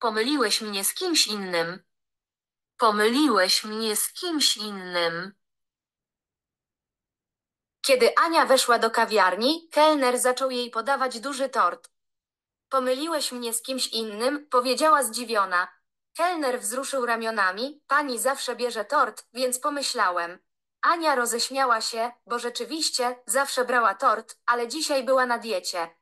Pomyliłeś mnie z kimś innym. Pomyliłeś mnie z kimś innym. Kiedy Ania weszła do kawiarni, kelner zaczął jej podawać duży tort. Pomyliłeś mnie z kimś innym, powiedziała zdziwiona. Kelner wzruszył ramionami, pani zawsze bierze tort, więc pomyślałem. Ania roześmiała się, bo rzeczywiście zawsze brała tort, ale dzisiaj była na diecie.